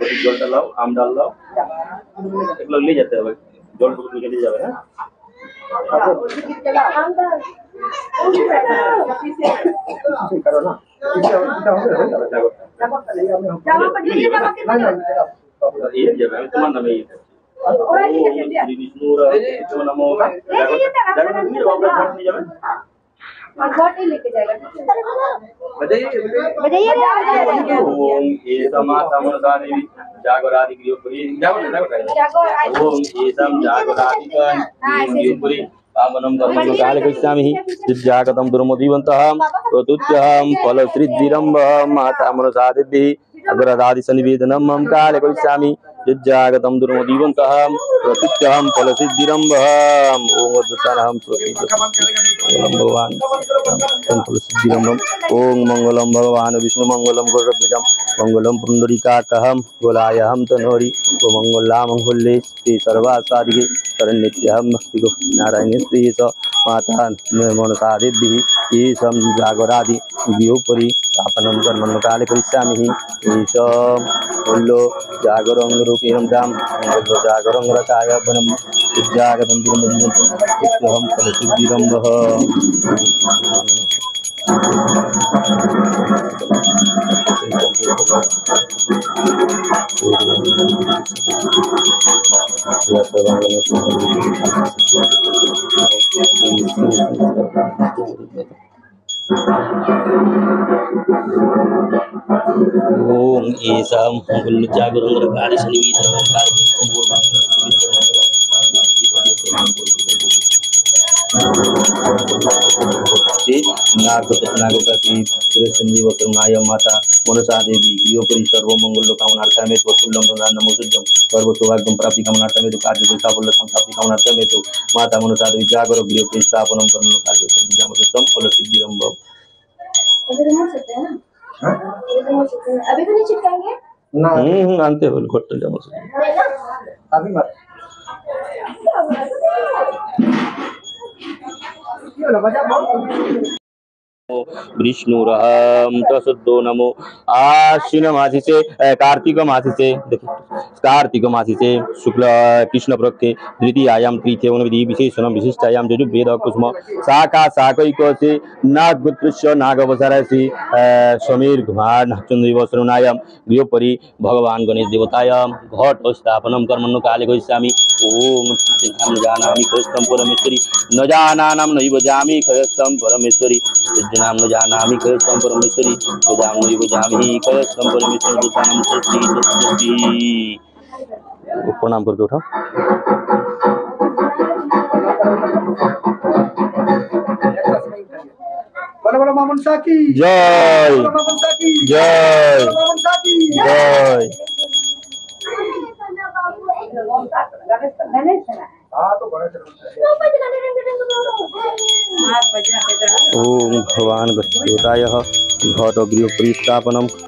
একটু জলটা লাও আম ডাল লাও এগুলো নিয়ে যেতে হবে জল টুকু নিয়ে যাবে হ্যাঁ কারো না এটা এটা হবে হয়ে যাবে দেখো ইয়ে যাবে আমি তোমার নামে ইয়ে করছি। ওরা ঠিক আছে, ওম দিয়া। শ্রী বিষ্ণুর বিষ্ণু নমো দেখো দেখো अखबार नहीं लेके जाएगा माता मनसा दिव्यैः अग्रदादिसनिवेदनं काल कालकरिष्यामि गच्छामि दिव्यागतं दुर्मदीवन्तः प्रतुत्यहं ओम स्वस्ति मंगलम भगवान। सिद्धिरम्भम ओम मंगलम भगवान। विष्णु मंगलम गौरभ्यजम मंगलम पुंडरीकाकहम गोलायहम तनोरी। ओ मंगला मंगल्ये श्री सर्वासादिके शरण्यत्यहं भक्तिगो नारायणे श्री स। माता मनसा देवी ईशं जागरादि गृहोपरि स्थापनं कर्मण काले करिष्यामि ईशं मुल्लो जागरं रूपेण दां मुल्लो जागरं रताय वनं विद्यागतं दुर्मदिनं फलसिद्धिरम्भः ओम ऐसा मंगल जागरण काले शनि नागपति सुरेश संजीव माता मनसा देवी गृहोपरि सर्वमंगल कामनार्थमे त्वतुल्यं प्रदान नमो तुभ्यं सर्व सौभाग्यं प्राप्ति कामनार्थमे कार्य साफल्य प्राप्ति कामनार्थमे माता। मनसा देवी जागर गृहोपरि स्थापनं अभी तो नहीं चिपकाएँगे ना हम्म आनते हो अभी मत। बजा बहुत विष्णुरहम तसुद्धो नमो। आश्विन मासिसे अ, कार्तिक मासिसे देखो कार्तिक मासिसे शुक्ल कृष्ण पक्षे द्वितीयायां तृतीय विधि विशेषण विशिष्टायां यजुर्वेद कुसुम शाखा शाकैकसे नागपुत्रस्य नागवसरसि समीर कुमार चन्द्रिवसरुणायां गृहोपरि भगवान् गणेश देवताय घट स्थापनं कर्मणो काले गच्छामि ओम न जानामि खयस्तं परमेश्वरी। न जानानां नैव जामि खयस्तं परमेश्वरी। नाम न जानामि खयस्तं परमेश्वरी। यदां नैव जामि खयस्तं परमेश्वरी। दूतानां षष्ठी षष्ठी प्रणाम करके उठाओ। जय। जय। जय। गणेश है। हाँ तो ओम भगवान घट गृह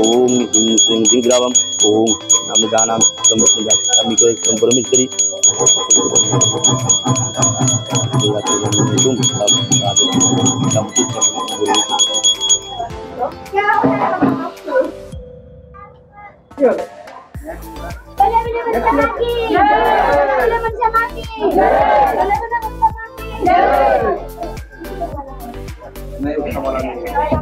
ओम ह्रीं श्रीं ह्रीं द्रवम् ओम नाम जानां समस्तं परमेश्वरी Boleh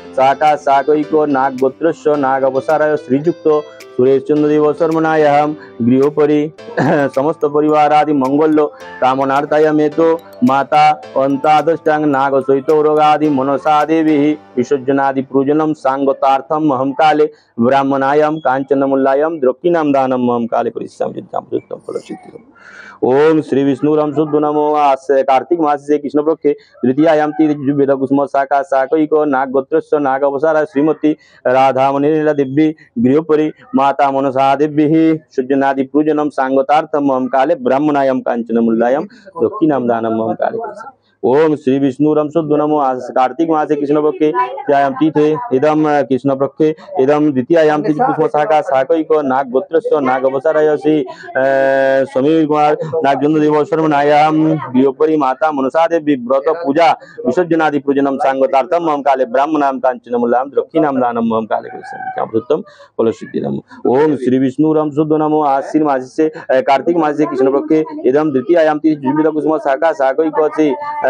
कुसुम शाखा शाकैको नागगोत्रस्य नागवसाराय श्रीयुक्त सुरेशचन्द्रदेव शर्मणायां गृहोपरि समस्त परिवारादि मङ्गल्य कामनार्थाय मेतो माता अन्तादष्टां नागसहितो रोगादि मनसा देवीः विसर्जनादि पूजनं साङ्गतार्थम् अहं काले ब्राह्मणायां काञ्चनमूल्यायां द्रक्कीनां दानम् अहं काले चिन्तां ओम श्री विष्णुराम शुद्ध नमो आज कार्तिक मास से कृष्ण पक्षे द्वितीयायां वेद कुसुम शाखा शाकैक नाग गोत्रस्य नाग अवसारा श्रीमती राधामणि देवी गृहोपरि माता मनसा देवी सृजनादि पूजनम सांगतार्थम अहं काले ब्राह्मणायां काञ्चनमूल्यायां दक्षिणां दानम् अहं काले करिष्यामि ओम श्री विष्णुरम शुद्ध नमो। कार्तिक मासे कृष्ण पक्षे त्यायां तीथे इदं कृष्ण पक्षे इदं द्वितीयायां तिथि कुसुम शाखा, शाकैक नाग गोत्रस्य नाग अवसाराय श्री समीर कुमार नागचंद्रदेव शर्मणायां गृहोपरि माता, मनसा देवी, व्रत, पूजा, विसर्जनादि पूजनं सांगतार्थम मम काले ब्राह्मणां, काञ्चनमूलां दक्षिणां दानं मम काले कृष्ण फलसिद्धिदम ओम श्री विष्णुरम शुद्ध नमो। आश्विन मास से कार्तिक मास कृष्ण पक्षे इदं द्वितीयायां तिथि जुबिल कुसुम शाखा, शाकैक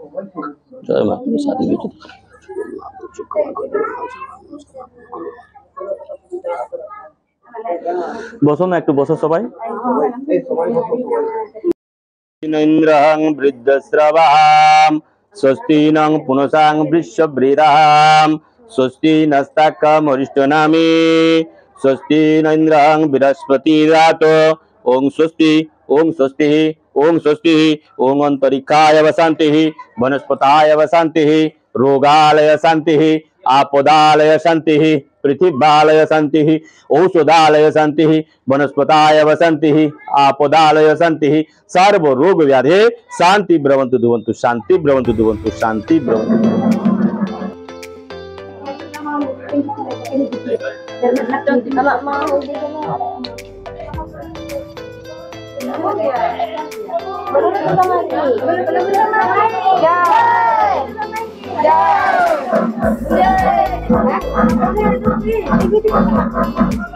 जय माता दी शादी बीच বসো না একটু বসো সবাই ইন্দ্রহং বৃদ্ধশ্রবাম স্বস্তি নং পুনসাং বৃষভ্রীরাম স্বস্তি নস্তাকমরিষ্টনামি স্বস্তি নৈন্দ্রহং বৃহস্পতি রাত ওং স্বস্তি ওং স্বস্তি ओम स्वस्ति, ओम अंतरिकाय वशांति वनस्पताय वशांति रोगालय शांति आपदालय शांति पृथिव्यालय शांति औषधालय शांति वनस्पताय वसंति आपदालय शांति सर्व रोग व्याधे शांति ब्रवंतु दुवंतु शांति ब्रवंतु दुवंतु शांति ब्रवंतु दुवंतु Belum kita mati. Belum lagi, mati. Jauh. Jauh. Jauh. Jauh. Jauh.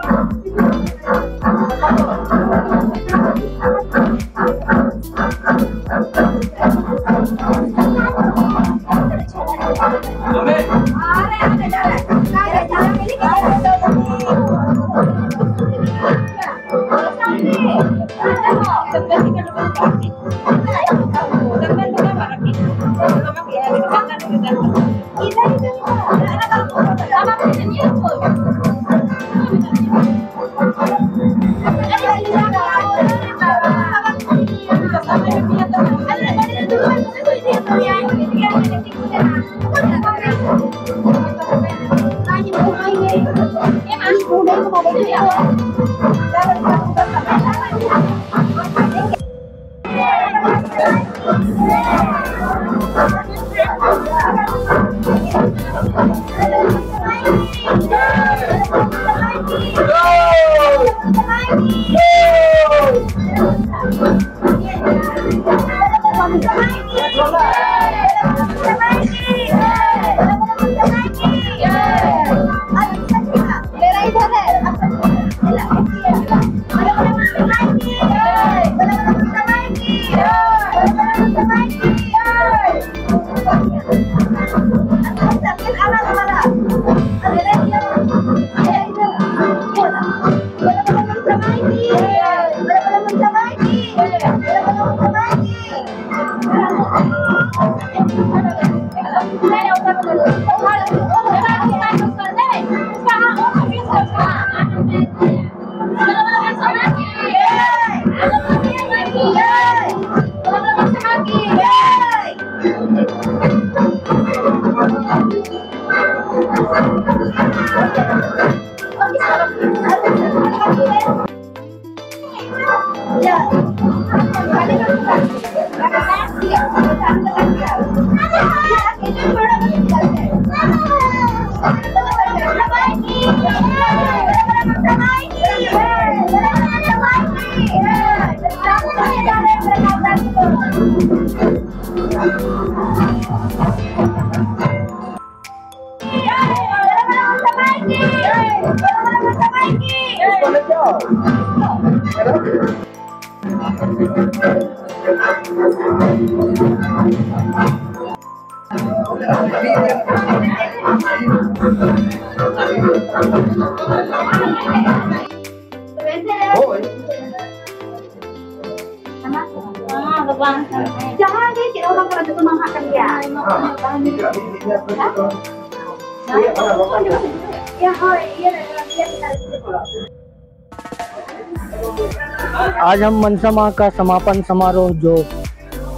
आज हम मनसा माँ का समापन समारोह जो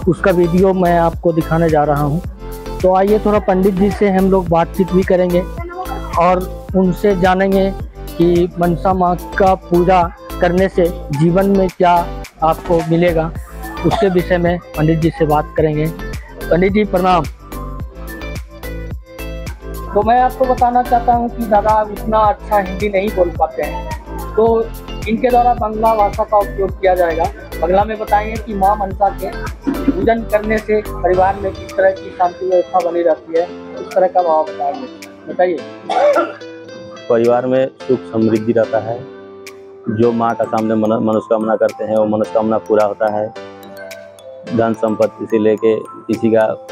उसका वीडियो मैं आपको दिखाने जा रहा हूँ। तो आइए थोड़ा पंडित जी से हम लोग बातचीत भी करेंगे और उनसे जानेंगे कि मनसा माँ का पूजा करने से जीवन में क्या आपको मिलेगा। उसके विषय में पंडित जी से बात करेंगे। पंडित जी, प्रणाम। तो मैं आपको बताना चाहता हूँ कि दादा उतना अच्छा हिंदी नहीं बोल पाते हैं। तो इनके द्वारा बंगला भाषा का उपयोग किया जाएगा। बंगला में बताएँगे कि माँ मनसा के पूजन करने से परिवार में किस तरह की शांति व्यवस्था बनी रहती है उस तरह का भाव बताएँगे बताइए। परिवार में सुख समृद्धि रहता है। जो माँ का सामने मन- मनोकामना करते हैं, वो मनोकामना पूरा होता है। धन संपत्ति से लेके किसी का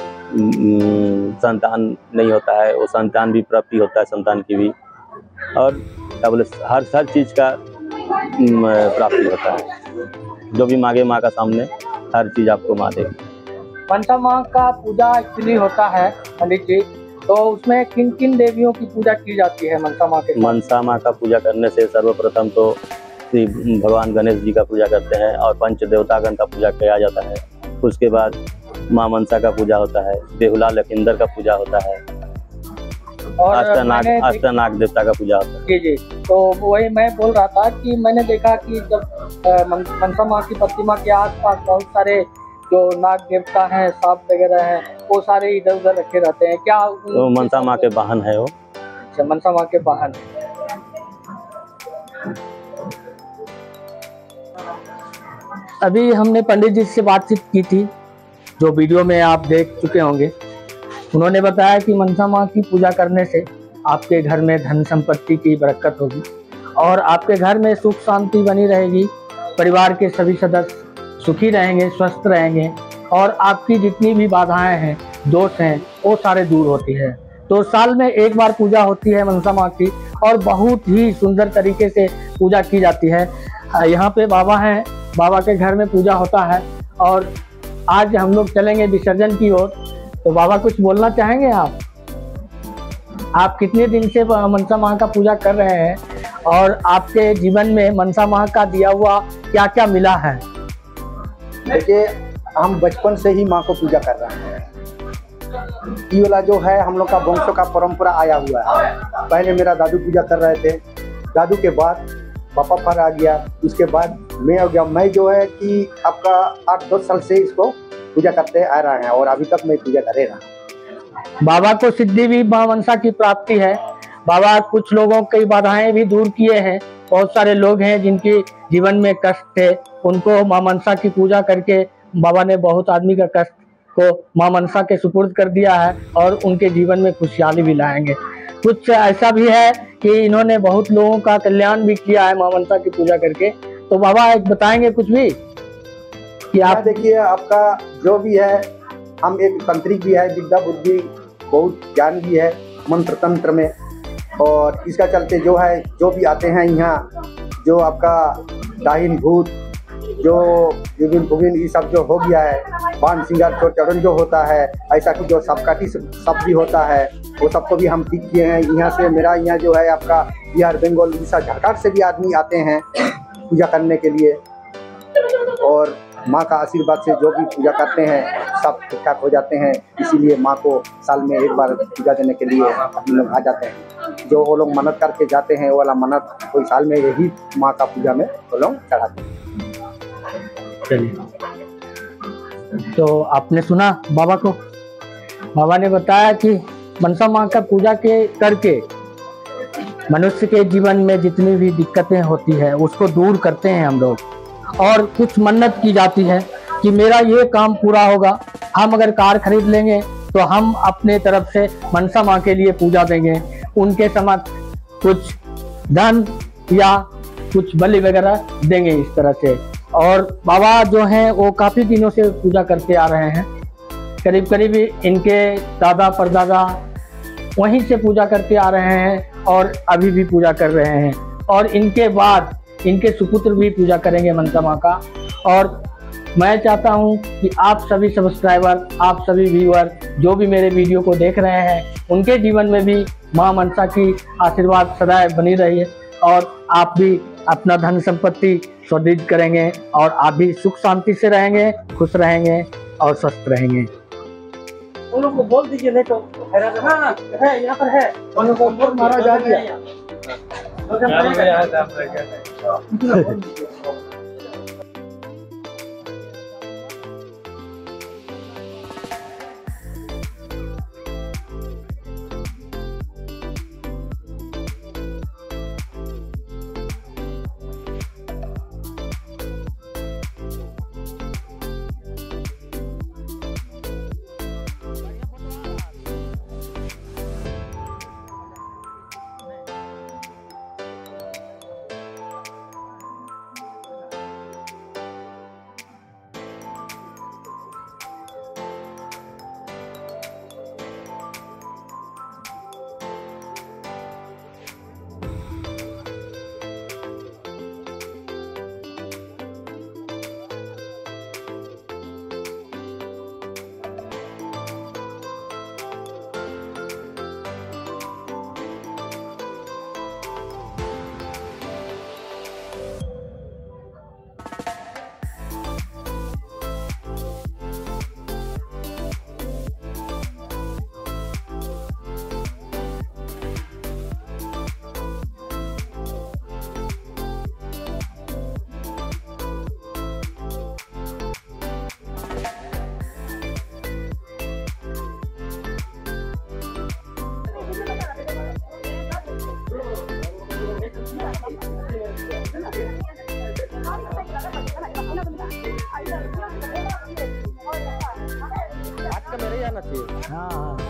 संतान नहीं होता है, वो संतान भी प्राप्ति होता है संतान की भी। और क्या बोले हर हर चीज़ का प्राप्ति होता है। जो भी मांगे माँ का सामने, हर चीज़ आपको माँ देगी। मनसा माँ का पूजा एक्चुअली होता है पंडित जी तो उसमें किन किन देवियों की पूजा की जाती है मनसा माँ के मनसा माँ का पूजा करने से सर्वप्रथम तो श्री भगवान गणेश जी का पूजा करते हैं और पंच देवतागण का पूजा किया जाता है। उसके बाद माँ मनसा का पूजा होता है देहुला लखिंदर का पूजा होता है और अष्टनाग देवता का पूजा होता है। जी जी। तो वही मैं बोल रहा था कि मैंने देखा कि जब मनसा माँ की प्रतिमा के आसपास बहुत सारे जो नाग देवता हैं सांप वगैरह हैं वो सारे इधर उधर रखे रहते हैं। क्या तो मनसा माँ के वाहन है वो। अच्छा, मनसा माँ के वाहन है। अभी हमने पंडित जी से बातचीत की थी जो वीडियो में आप देख चुके होंगे। उन्होंने बताया कि मनसा माँ की पूजा करने से आपके घर में धन संपत्ति की बरकत होगी और आपके घर में सुख शांति बनी रहेगी परिवार के सभी सदस्य सुखी रहेंगे, स्वस्थ रहेंगे और आपकी जितनी भी बाधाएँ हैं, दोष हैं, वो सारे दूर होती है। तो साल में एक बार पूजा होती है मनसा माँ की और बहुत ही सुंदर तरीके से पूजा की जाती है। यहाँ पे बाबा हैं, बाबा के घर में पूजा होता है और आज हम लोग चलेंगे विसर्जन की ओर। तो बाबा कुछ बोलना चाहेंगे आप? आप कितने दिन से मनसा माँ का पूजा कर रहे हैं और आपके जीवन में मनसा माँ का दिया हुआ क्या क्या मिला है? देखिए हम बचपन से ही माँ को पूजा कर रहे हैं। ये वाला जो है, हम लोग का वंशों का परंपरा आया हुआ है। पहले मेरा दादू पूजा कर रहे थे। दादू के बाद पापा पर आ गया। उसके बाद मैं हो गया। मैं जो है कि आपका आठ, दस साल से इसको पूजा करते आ रहे हैं और अभी तक मैं पूजा करे रहा हूँ। बाबा को सिद्धि भी माँ मनसा की प्राप्ति है। बाबा, कुछ लोगों की बाधाएँ भी दूर किए हैं। बहुत सारे लोग हैं जिनके जीवन में कष्ट थे। उनको माँ मनसा की पूजा करके बाबा ने बहुत आदमी का कष्ट को माँ मनसा के सुपुर्द कर दिया है और उनके जीवन में खुशहाली भी लाएँगे। कुछ ऐसा भी है कि इन्होंने बहुत लोगों का कल्याण भी किया है माँ मनसा की पूजा करके। तो बाबा, एक बताएँगे कुछ भी? कि आप आप देखिए, आपका जो भी है, हम एक तंत्रिक भी है, विद्या बुद्धि, बहुत ज्ञान भी है मंत्र तंत्र में। और इसका चलते जो है, जो भी आते हैं यहाँ, जो आपका दाहिन भूत जो विभिन्न विभिन्न ये सब जो हो गया है बाण सिंगार चोर चरण जो होता है, ऐसा कि जो सबकाटी सब भी होता है, वो सबको भी हम ठीक किए हैं। यहाँ से मेरा यहाँ जो है आपका बिहार, बंगाल, उड़ीसा, झारखंड से भी आदमी आते हैं पूजा करने के लिए। और माँ का आशीर्वाद से जो भी पूजा करते हैं, सब ठीक ठाक हो जाते हैं। इसीलिए माँ को साल में एक बार पूजा देने के लिए हम लोग आ जाते हैं। जो वो लोग मन्नत करके जाते हैं, वो वाला मन्नत कोई साल में यही माँ का पूजा में वो लोग चढ़ाते हैं। चलिए। तो आपने सुना बाबा को? बाबा ने बताया कि मनसा माँ का पूजा के करके मनुष्य के जीवन में जितनी भी दिक्कतें होती है, उसको दूर करते हैं हम लोग। और कुछ मन्नत की जाती है कि मेरा ये काम पूरा होगा। हम अगर कार खरीद लेंगे तो हम अपने तरफ़ से मनसा माँ के लिए पूजा देंगे। उनके समक्ष कुछ धन या कुछ बलि वगैरह देंगे इस तरह से। और बाबा जो हैं, वो काफ़ी दिनों से पूजा करते आ रहे हैं। करीब करीब इनके दादा, परदादा वहीं से पूजा करते आ रहे हैं और अभी भी पूजा कर रहे हैं। और इनके बाद इनके सुपुत्र भी पूजा करेंगे मनसा माँ का। और मैं चाहता हूँ कि आप सभी सब्सक्राइबर आप सभी व्यूअर जो भी मेरे वीडियो को देख रहे हैं, उनके जीवन में भी माँ मनसा की आशीर्वाद सदाए बनी रही है और आप भी अपना धन संपत्ति सुदृढ़ करेंगे और आप भी सुख शांति से रहेंगे खुश रहेंगे और स्वस्थ रहेंगे उन लोग को बोल दीजिए नहीं तो हाँ है यहाँ पर है उन लोग को मारा जा दिया। हाँ हाँ